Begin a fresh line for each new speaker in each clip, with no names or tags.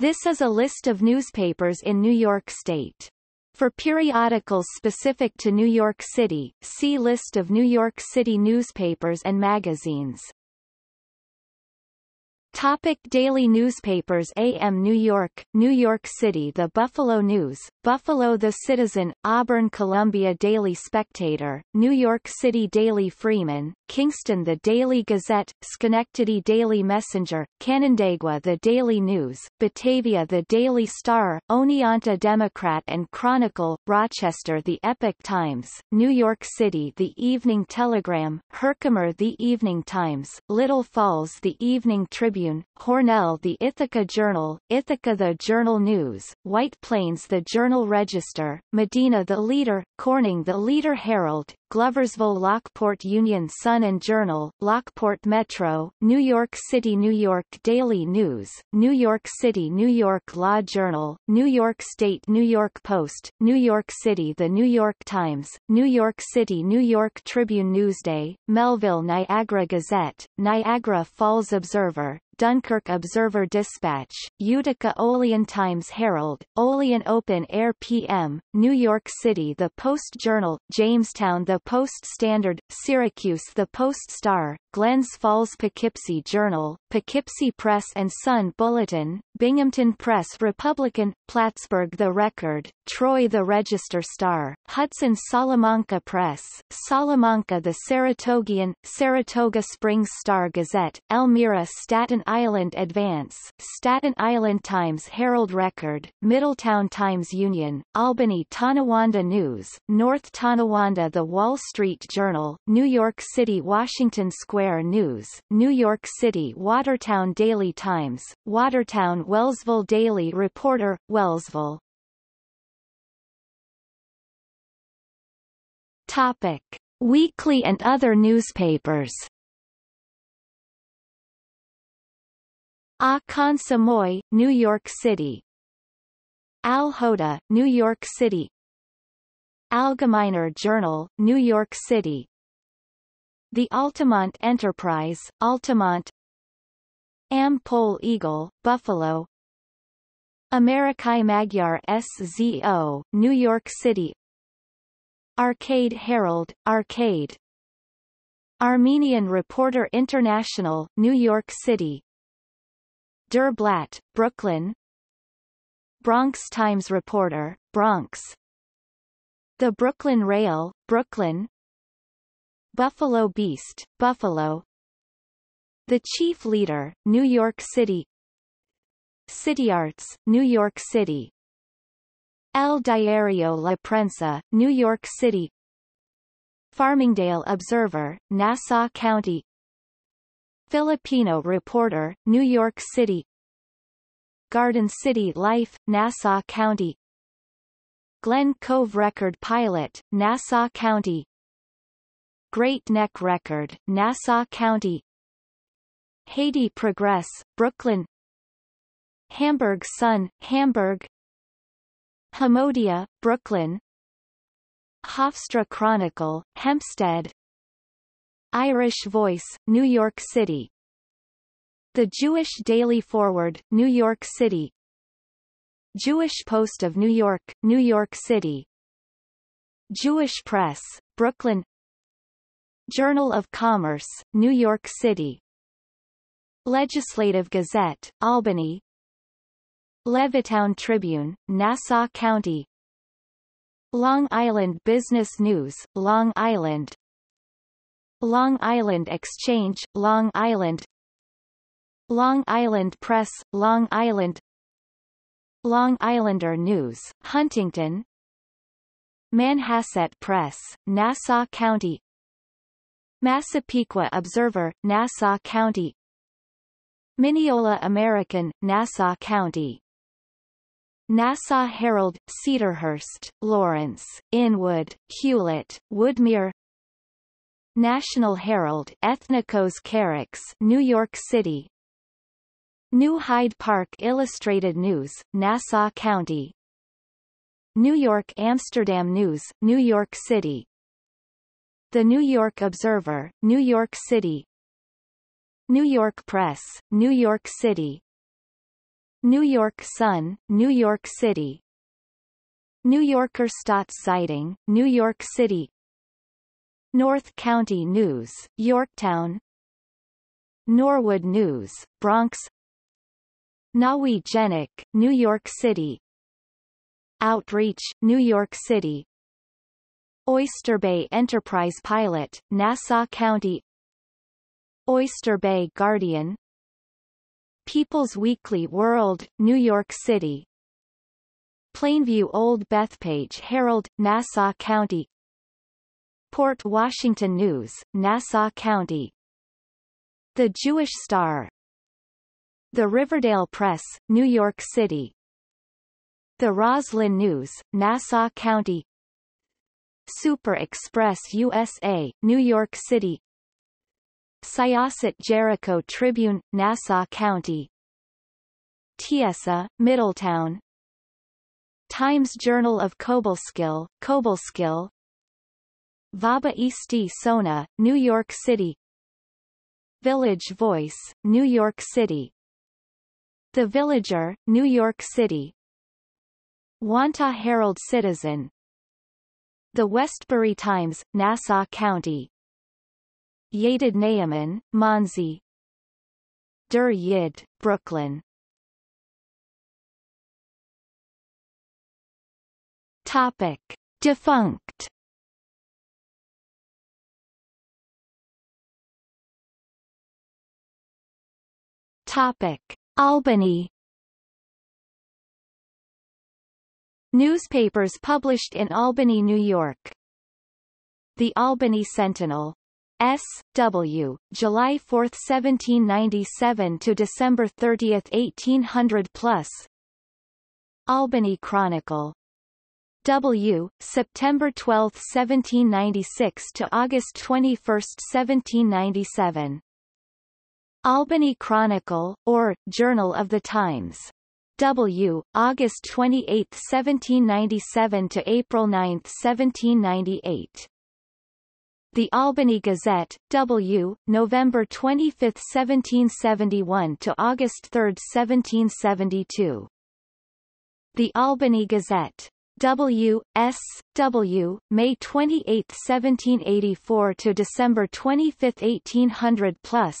This is a list of newspapers in New York State. For periodicals specific to New York City, see List of New York City newspapers and magazines. Topic daily newspapers AM New York, New York City The Buffalo News, Buffalo The Citizen, Auburn Columbia Daily Spectator, New York City Daily Freeman, Kingston The Daily Gazette, Schenectady Daily Messenger, Canandaigua The Daily News, Batavia The Daily Star, Oneonta Democrat and Chronicle, Rochester The Epic Times, New York City The Evening Telegram, Herkimer The Evening Times, Little Falls The Evening Tribune, Hornell The Ithaca Journal, Ithaca The Journal News, White Plains The Journal Register, Medina The Leader, Corning The Leader Herald, Gloversville Lockport Union Sun and Journal, Lockport Metro, New York City New York Daily News, New York City New York Law Journal, New York State New York Post, New York City The New York Times, New York City New York Tribune Newsday, Melville Niagara Gazette, Niagara Falls Observer, Dunkirk Observer Dispatch, Utica Olean Times Herald, Olean Open Air PM, New York City The Post Journal, Jamestown The Post Standard, Syracuse The Post Star, Glens Falls Poughkeepsie Journal, Poughkeepsie Press and Sun Bulletin, Binghamton Press Republican, Plattsburgh The Record, Troy The Register Star, Hudson Salamanca Press, Salamanca The Saratogian, Saratoga Springs Star Gazette, Elmira Staten Island Advance, Staten Island Times Herald Record, Middletown Times Union, Albany Tonawanda News, North Tonawanda The Wall Street Journal, New York City Washington Square News, New York City Watertown Daily Times, Watertown Wellsville Daily Reporter, Wellsville. Topic. Weekly and other newspapers A Consomoy, New York City Al Hoda, New York City Algemeiner Journal, New York City The Altamont Enterprise, Altamont. Am-Pol Eagle, Buffalo. Amerikai Magyar SZO, New York City. Arcade Herald, Arcade. Armenian Reporter International, New York City. Der Blatt, Brooklyn. Bronx Times Reporter, Bronx. The Brooklyn Rail, Brooklyn Buffalo Beast, Buffalo. The Chief Leader, New York City. City Arts, New York City. El Diario La Prensa, New York City. Farmingdale Observer, Nassau County. Filipino Reporter, New York City. Garden City Life, Nassau County. Glen Cove Record Pilot, Nassau County Great Neck Record, Nassau County. Haiti Progress, Brooklyn. Hamburg Sun, Hamburg. Hamodia, Brooklyn. Hofstra Chronicle, Hempstead. Irish Voice, New York City. The Jewish Daily Forward, New York City. Jewish Post of New York, New York City. Jewish Press, Brooklyn Journal of Commerce, New York City. Legislative Gazette, Albany. Levittown Tribune, Nassau County. Long Island Business News, Long Island. Long Island Exchange, Long Island. Long Island Press, Long Island. Long Islander News, Huntington. Manhasset Press, Nassau County Massapequa Observer, Nassau County. Mineola American, Nassau County. Nassau Herald, Cedarhurst, Lawrence, Inwood, Hewlett, Woodmere. National Herald Ethnikos Kyrix New York City. New Hyde Park Illustrated News, Nassau County. New York Amsterdam News, New York City The New York Observer, New York City. New York Press, New York City. New York Sun, New York City. New Yorker Stadtzeitung, New York City. North County News, Yorktown. Norwood News, Bronx. Nowy Dziennik, New York City. Outreach, New York City Oyster Bay Enterprise Pilot, Nassau County. Oyster Bay Guardian. People's Weekly World, New York City. Plainview Old Bethpage Herald, Nassau County. Port Washington News, Nassau County. The Jewish Star. The Riverdale Press, New York City. The Roslyn News, Nassau County Super Express USA, New York City. Syosset Jericho Tribune, Nassau County. Tiesa, Middletown. Times Journal of Cobleskill, Cobleskill. Vaba Eesti Sõna, New York City. Village Voice, New York City. The Villager, New York City. Wantagh Herald Citizen The Westbury Times, Nassau County. Yated Ne'eman, Monsey Der Yid, Brooklyn. Topic. Defunct. Topic. Albany Newspapers published in Albany, New York The Albany Sentinel S. W. July 4, 1797 to December 30, 1800 plus. Albany Chronicle. W. September 12, 1796 to August 21, 1797. Albany Chronicle, or Journal of the Times. W. August 28, 1797 to April 9, 1798. The Albany Gazette, W., November 25, 1771 to August 3, 1772. The Albany Gazette. W. S. W. May 28, 1784 to December 25, 1800 plus.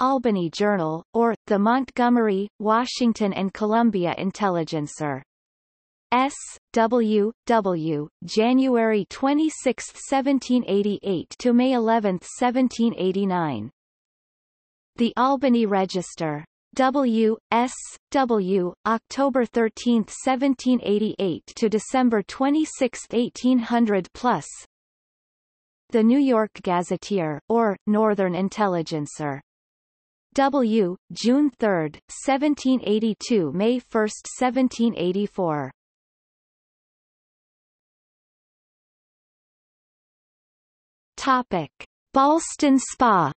Albany Journal, or, the Montgomery, Washington and Columbia Intelligencer. S. W. W. January 26, 1788 to May 11, 1789. The Albany Register. W. S. W. October 13, 1788 to December 26, 1800 plus. The New York Gazetteer, or Northern Intelligencer. W. June 3, 1782 May 1, 1784. Topic: Ballston Spa.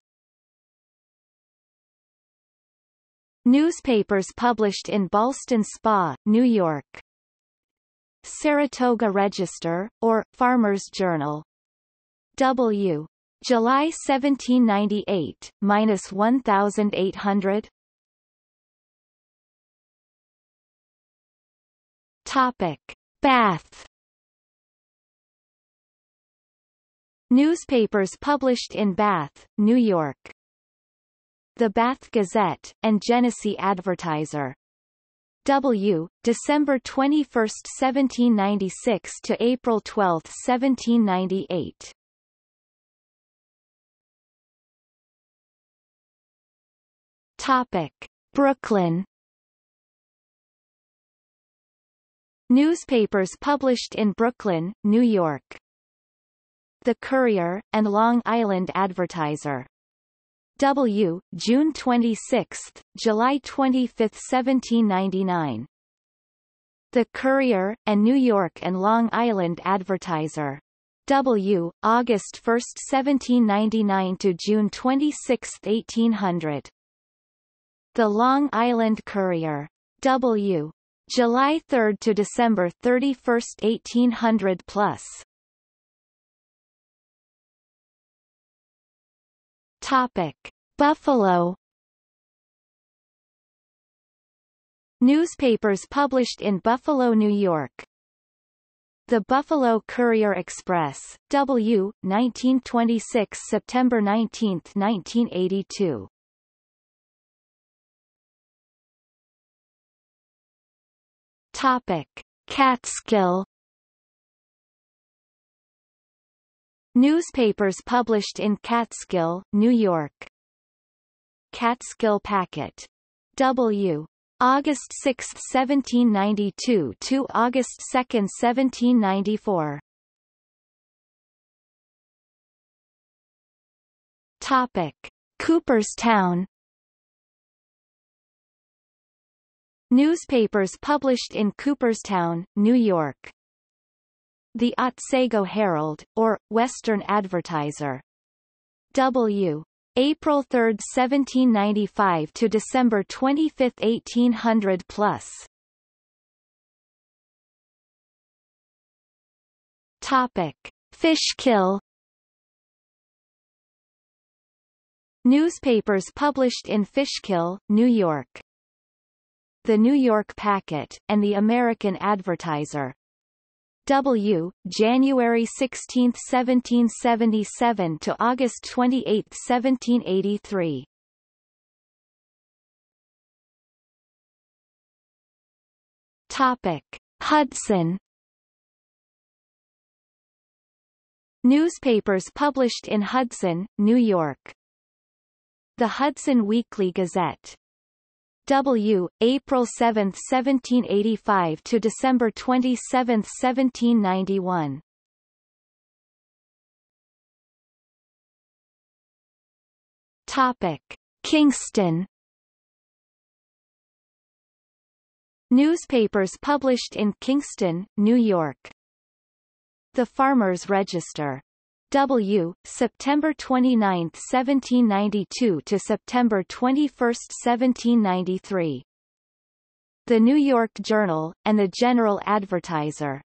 Newspapers published in Ballston Spa, New York. Saratoga Register, or Farmers Journal. W. July 1798, minus 1800. Topic: Bath. Newspapers published in Bath, New York. The Bath Gazette, and Genesee Advertiser. W. December 21, 1796 to April 12, 1798. Topic. Brooklyn Newspapers published in Brooklyn, New York the Courier, and Long Island Advertiser. W. June 26, July 25, 1799. The Courier, and New York and Long Island Advertiser. W. August 1, 1799 to June 26, 1800. The Long Island Courier. W. July 3 to December 31, 1800 plus. Topic: Buffalo Newspapers published in Buffalo, New York The Buffalo Courier Express, W. 1926 September 19, 1982 Topic. Catskill Newspapers published in Catskill, New York Catskill Packet. W. August 6, 1792 to August 2, 1794. Topic: Cooperstown. Newspapers published in Cooperstown, New York. The Otsego Herald, or, Western Advertiser. W. April 3, 1795 to December 25, 1800 plus. Topic: Fishkill. Newspapers published in Fishkill, New York. The New York Packet, and the American Advertiser. W. January 16, 1777 to August 28, 1783. Topic: Hudson. Newspapers published in Hudson, New York. The Hudson Weekly Gazette. W. April 7, 1785 to December 27, 1791. Topic: Kingston. Newspapers published in Kingston, New York. The Farmers Register. W. September 29, 1792 to September 21, 1793. The New York Journal, and the General Advertiser.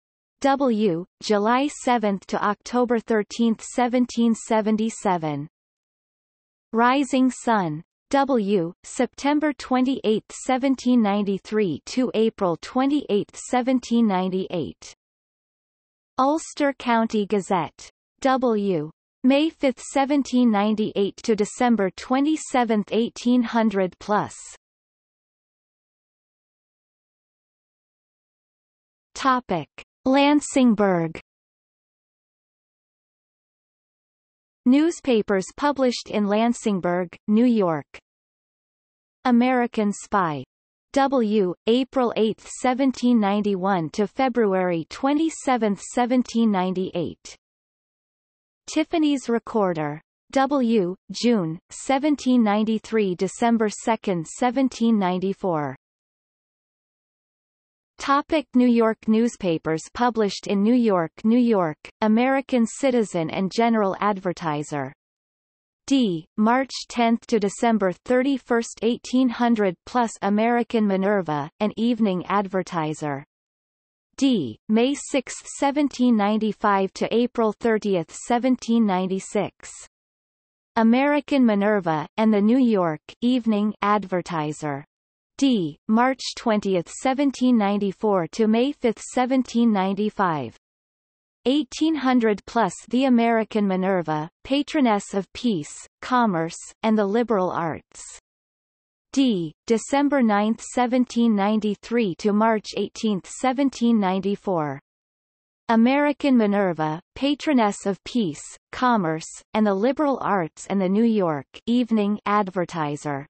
W. July 7 to October 13, 1777. Rising Sun. W. September 28, 1793 to April 28, 1798. Ulster County Gazette. W. May 5, 1798 to December 27, 1800 plus. Topic: Lansingburgh. Newspapers published in Lansingburgh, New York. American Spy. W. April 8, 1791 to February 27, 1798. Tiffany's Recorder. W. June, 1793 December 2, 1794. Topic New York Newspapers published in New York New York, American Citizen and General Advertiser. D. March 10 to December 31, 1800 plus American Minerva, an evening advertiser. D. May 6, 1795 to April 30, 1796. American Minerva, and the New York Evening Advertiser. D. March 20, 1794 to May 5, 1795. 1800 plus The American Minerva, patroness of peace, commerce, and the liberal arts. D. December 9, 1793 to March 18, 1794. American Minerva, patroness of peace, commerce, and the liberal arts and the New York Evening Advertiser.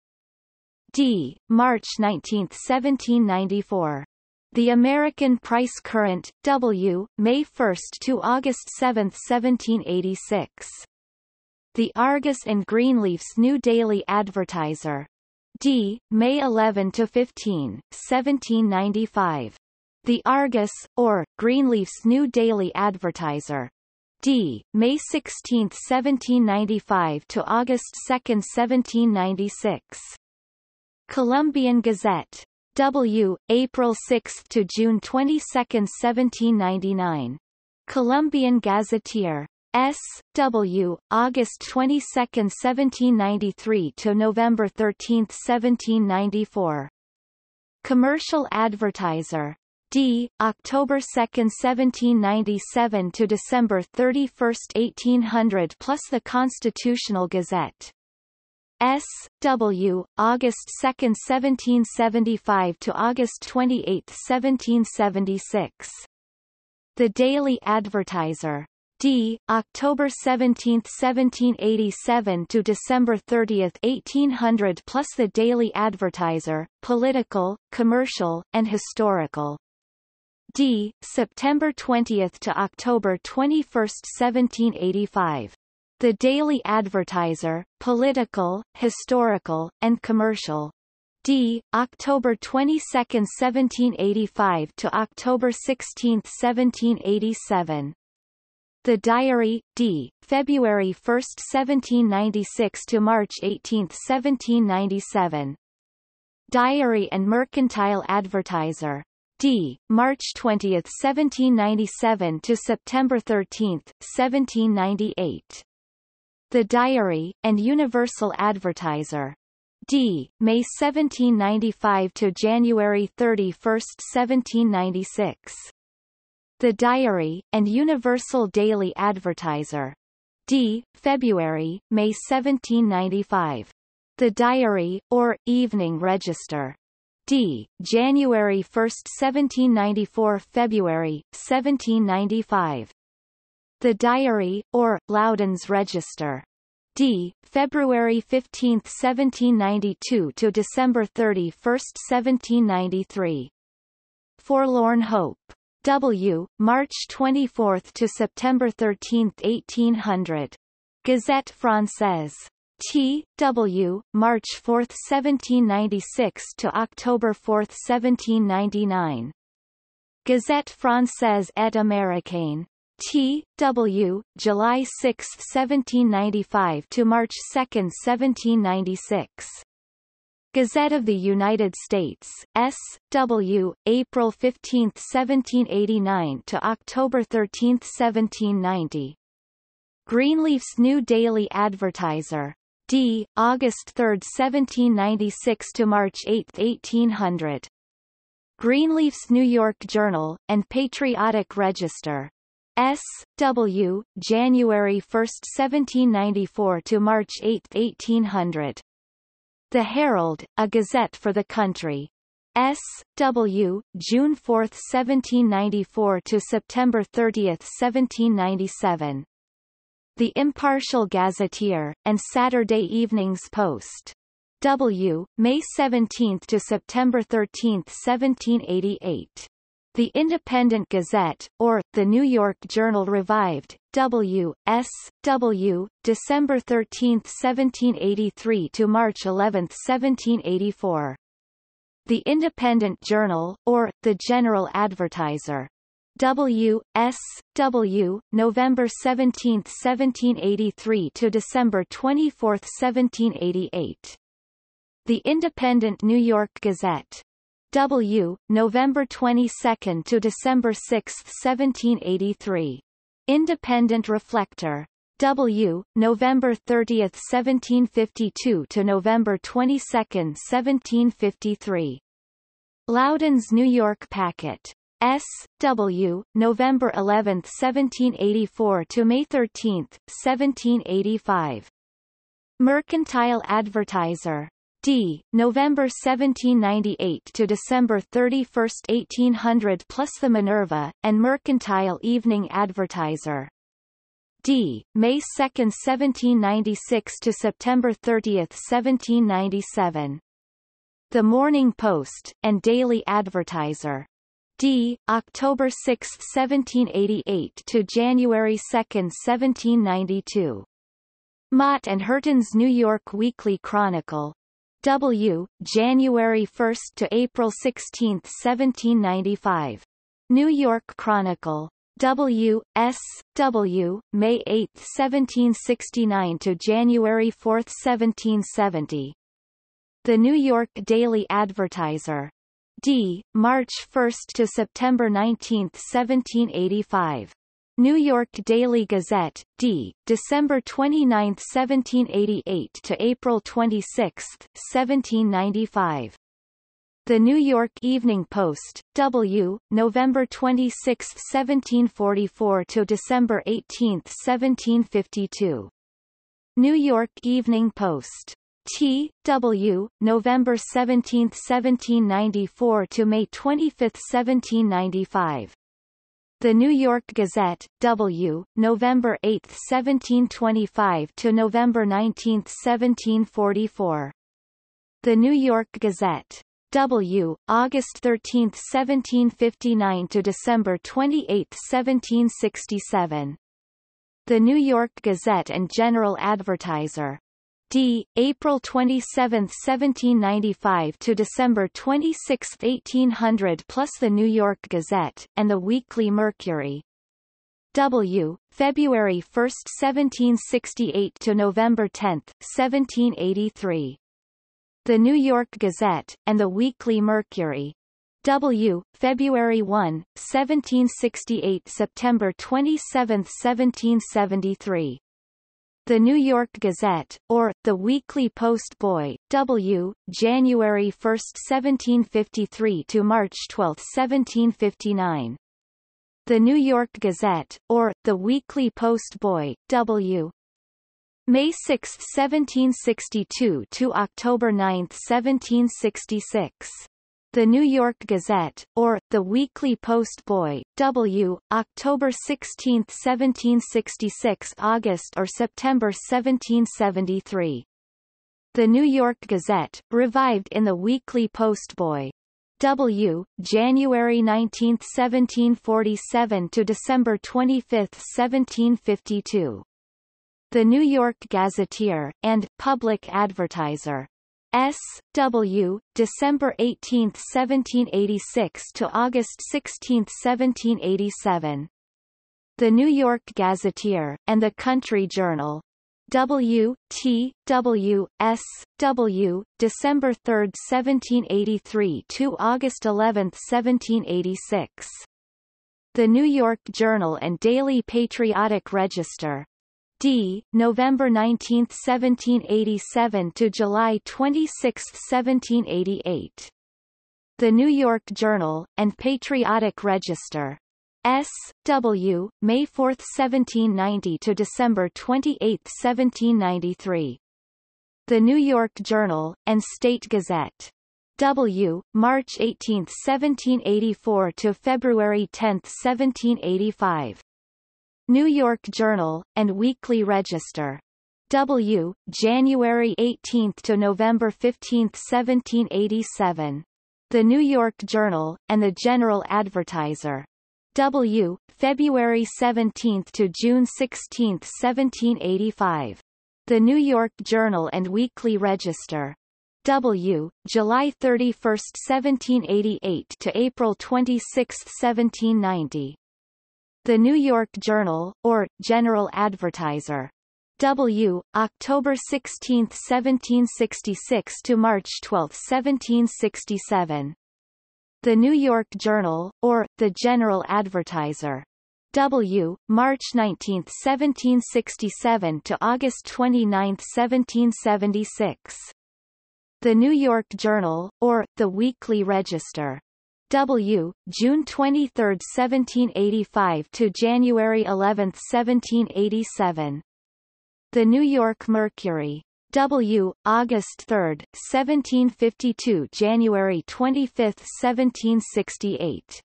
D. March 19, 1794. The American Price Current, W. May 1 to August 7, 1786. The Argus and Greenleaf's New Daily Advertiser. D. May 11 to 15, 1795. The Argus, or Greenleaf's New Daily Advertiser. D. May 16, 1795 to August 2, 1796. Columbian Gazette. W. April 6 to June 22, 1799. Columbian Gazetteer. S. W. August 22, 1793 to November 13, 1794. Commercial Advertiser. D. October 2, 1797 to December 31, 1800 plus the Constitutional Gazette. S. W. August 2, 1775 to August 28, 1776. The Daily Advertiser. D. October 17, 1787 to December 30, 1800 plus the Daily Advertiser, political, commercial, and historical. D. September 20 to October 21, 1785. The Daily Advertiser, political, historical, and commercial. D. October 22, 1785 to October 16, 1787. The Diary, D. February 1, 1796 to March 18, 1797. Diary and Mercantile Advertiser, D. March 20, 1797 to September 13, 1798. The Diary, and Universal Advertiser. D. May 1795 to January 31, 1796. The Diary, and Universal Daily Advertiser. D. February, May 1795. The Diary, or Evening Register. D. January 1, 1794 February, 1795. The Diary, or, Loudon's Register. D. February 15, 1792 to December 31, 1793. Forlorn Hope. W. March 24 to September 13, 1800. Gazette Française. T. W. March 4, 1796 to October 4, 1799. Gazette Française et Américaine. T. W. July 6, 1795 to March 2, 1796. Gazette of the United States, S. W., April 15, 1789 to October 13, 1790. Greenleaf's New Daily Advertiser, D. August 3, 1796 to March 8, 1800. Greenleaf's New York Journal, and Patriotic Register. S. W. January 1, 1794 to March 8, 1800. The Herald, a gazette for the country. S. W. June 4, 1794 to September 30, 1797. The Impartial Gazetteer, and Saturday Evening's Post. W. May 17 to September 13, 1788. The Independent Gazette, or, The New York Journal Revived, W. S. W. December 13, 1783 to March 11, 1784. The Independent Journal, or, The General Advertiser. W. S. W. November 17, 1783 to December 24, 1788. The Independent New York Gazette. W. November 22 to December 6, 1783. Independent Reflector. W. November 30, 1752 to November 22, 1753. Loudon's New York Packet. S. W. November 11, 1784 to May 13, 1785. Mercantile Advertiser. D. November 1798 to December 31, 1800 plus the Minerva, and Mercantile Evening Advertiser. D. May 2, 1796 to September 30, 1797. The Morning Post, and Daily Advertiser. D. October 6, 1788 to January 2, 1792. Mott and Hurtin's New York Weekly Chronicle. W. January 1 to April 16, 1795. New York Chronicle. W. S. W. May 8, 1769 to January 4, 1770. The New York Daily Advertiser. D. March 1 to September 19, 1785. New York Daily Gazette, D. December 29, 1788 to April 26, 1795. The New York Evening Post, W, November 26, 1744 to December 18, 1752. New York Evening Post. T. W. November 17, 1794 to May 25, 1795. The New York Gazette, W, November 8, 1725 to November 19, 1744. The New York Gazette. W, August 13, 1759 to December 28, 1767. The New York Gazette and General Advertiser. D. April 27, 1795 to December 26, 1800 plus the New York Gazette, and the Weekly Mercury. W. February 1, 1768 to November 10, 1783. The New York Gazette, and the Weekly Mercury. W. February 1, 1768 September 27, 1773. The New York Gazette, or, the Weekly Post Boy, W., January 1, 1753 to March 12, 1759. The New York Gazette, or, the Weekly Post Boy, W. May 6, 1762 to October 9, 1766. The New York Gazette, or, the Weekly Post Boy, W., October 16, 1766 August or September 1773. The New York Gazette, revived in the Weekly Post Boy. W., January 19, 1747 to December 25, 1752. The New York Gazetteer, and Public Advertiser. S. W. December 18, 1786 to August 16, 1787. The New York Gazetteer, and the Country Journal. W. T. W. S. W. December 3, 1783 to August 11, 1786. The New York Journal and Daily Patriotic Register. D. November 19, 1787 to July 26, 1788. The New York Journal, and Patriotic Register. S. W. May 4, 1790 to December 28, 1793. The New York Journal, and State Gazette. W. March 18, 1784 to February 10, 1785. New York Journal, and Weekly Register. W. January 18 to November 15, 1787. The New York Journal, and the General Advertiser. W. February 17 to June 16, 1785. The New York Journal and Weekly Register. W. July 31, 1788 to April 26, 1790. The New York Journal, or, General Advertiser. W. October 16, 1766 to March 12, 1767. The New York Journal, or, the General Advertiser. W. March 19, 1767 to August 29, 1776. The New York Journal, or, the Weekly Register. W. June 23, 1785 to January 11, 1787. The New York Mercury. W. August 3, 1752 January 25, 1768.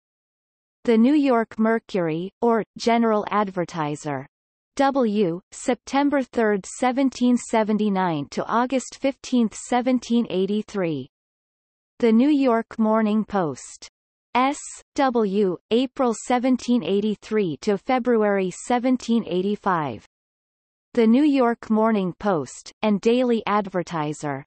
The New York Mercury, or, General Advertiser. W. September 3, 1779 to August 15, 1783. The New York Morning Post. S. W. April 1783 to February 1785. The New York Morning Post, and Daily Advertiser.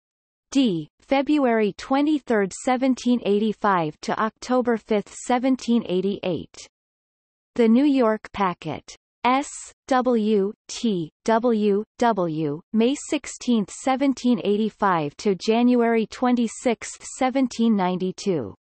D. February 23, 1785 to October 5, 1788. The New York Packet. S. W. T. W. W. May 16, 1785 to January 26, 1792.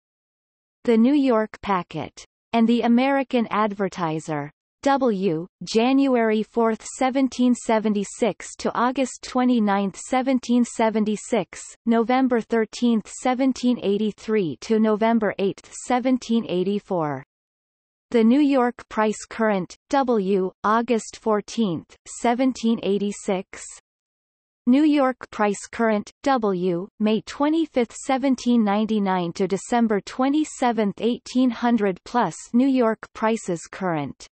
The New York Packet. And the American Advertiser. W. January 4, 1776 to August 29, 1776, November 13, 1783 to November 8, 1784. The New York Price Current, W. August 14, 1786. New York Price Current, W. May 25, 1799 to December 27, 1800 plus New York Prices Current.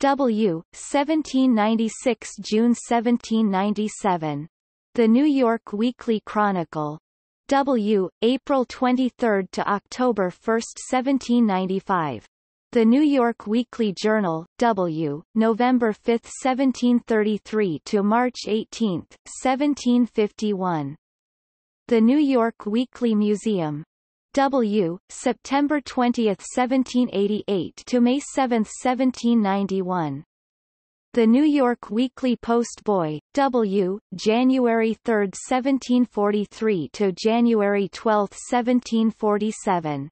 W. 1796 June 1797. The New York Weekly Chronicle. W. April 23 to October 1, 1795. The New York Weekly Journal, W. November 5, 1733 to March 18, 1751. The New York Weekly Museum, W. September 20, 1788 to May 7, 1791. The New York Weekly Post Boy, W. January 3, 1743 to January 12, 1747.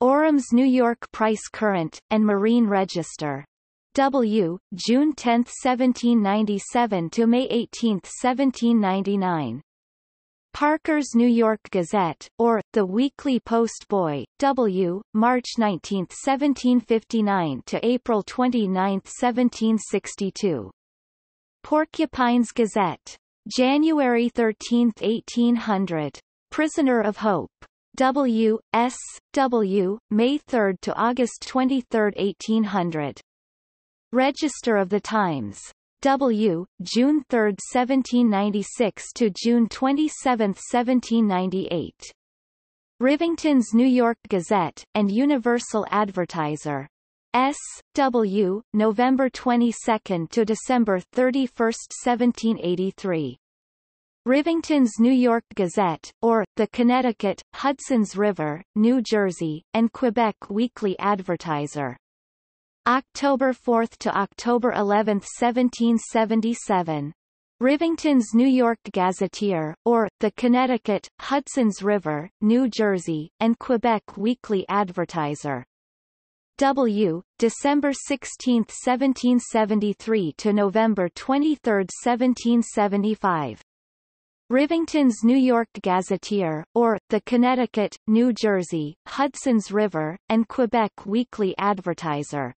Oram's New York Price Current, and Marine Register. W. June 10, 1797 to May 18, 1799. Parker's New York Gazette, or, The Weekly Post Boy, W., March 19, 1759 to April 29, 1762. Porcupine's Gazette. January 13, 1800. Prisoner of Hope. W. S. W. May 3 to August 23, 1800. Register of the Times. W. June 3, 1796 to June 27, 1798. Rivington's New York Gazette, and Universal Advertiser. S. W. November 22 to December 31, 1783. Rivington's New York Gazette, or, the Connecticut, Hudson's River, New Jersey, and Quebec Weekly Advertiser. October 4 to October 11, 1777. Rivington's New York Gazetteer, or, the Connecticut, Hudson's River, New Jersey, and Quebec Weekly Advertiser. W. December 16, 1773 to November 23, 1775. Rivington's New York Gazetteer, or, the Connecticut, New Jersey, Hudson's River, and Quebec Weekly Advertiser.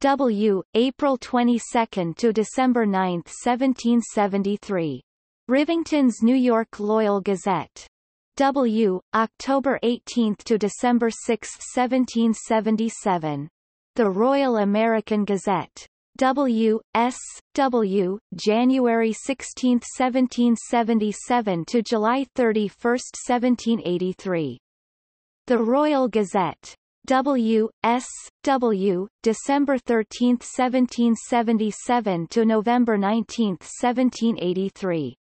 W. April 22 to December 9, 1773. Rivington's New York Loyal Gazette. W. October 18 to December 6, 1777. The Royal American Gazette. W. S. W. January 16, 1777 to July 31, 1783. The Royal Gazette. W. S. W. December 13, 1777 to November 19, 1783.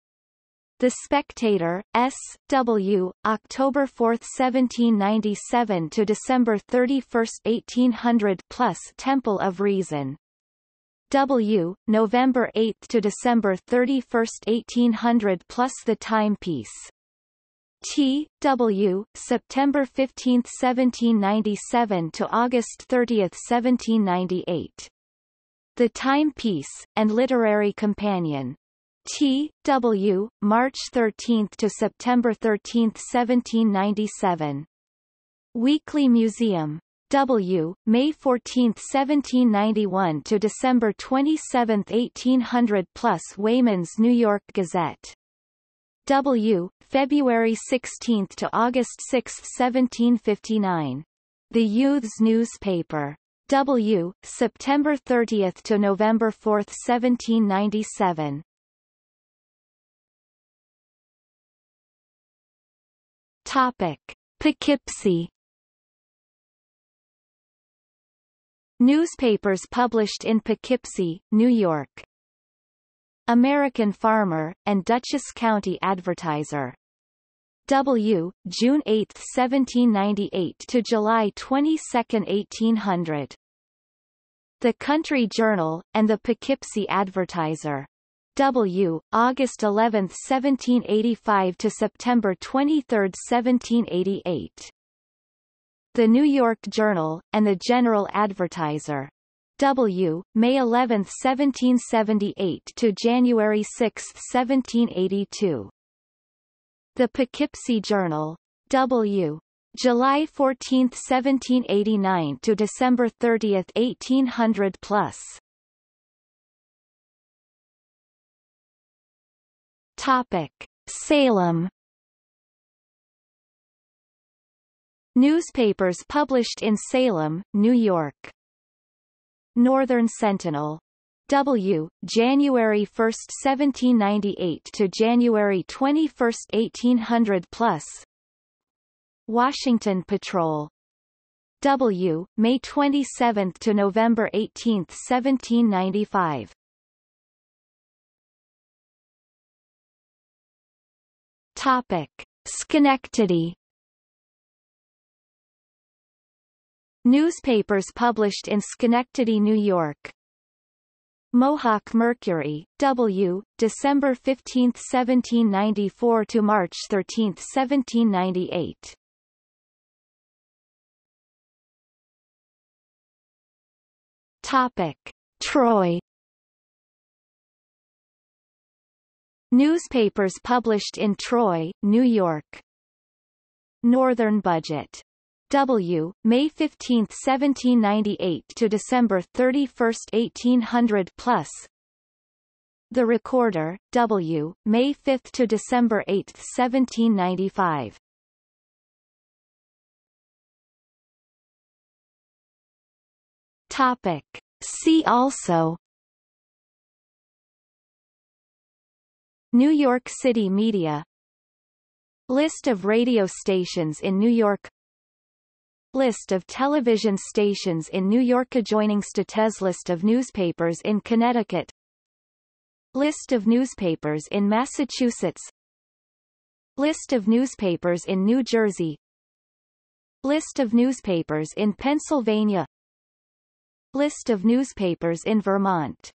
The Spectator, S. W., October 4, 1797 to December 31, 1800 plus Temple of Reason. W., November 8 to December 31, 1800 plus The Timepiece. T. W. September 15, 1797 to August 30, 1798. The Timepiece, and Literary Companion. T. W. March 13 to September 13, 1797. Weekly Museum. W. May 14, 1791 to December 27, 1800 plus Weyman's New York Gazette. W. February 16 to August 6, 1759. The Youth's Newspaper. W. September 30 to November 4, 1797. Topic. Poughkeepsie Newspapers published in Poughkeepsie, New York American Farmer, and Dutchess County Advertiser. W. June 8, 1798 to July 22, 1800. The Country Journal, and the Poughkeepsie Advertiser. W. August 11, 1785 to September 23, 1788. The New York Journal, and the General Advertiser. W. May 11, 1778 to January 6, 1782. The Poughkeepsie Journal. W. July 14, 1789 to December 30, 1800 plus. Topic: Salem. Newspapers published in Salem, New York. Northern Sentinel. W. January 1, 1798 to January 21, 1800 plus. Washington Patrol. W. May 27 to November 18, 1795. Topic: Schenectady. Newspapers published in Schenectady, New York. Mohawk Mercury, W., December 15, 1794 to March 13, 1798. Topic: Troy. Newspapers published in Troy, New York. Northern Budget. W. May 15, 1798 to December 31, 1800 plus. The Recorder, W. May 5 to December 8, 1795. Topic. See also New York City media List of radio stations in New York List of television stations in New York adjoining Statez List of newspapers in Connecticut. List of newspapers in Massachusetts. List of newspapers in New Jersey. List of newspapers in Pennsylvania. List of newspapers in Vermont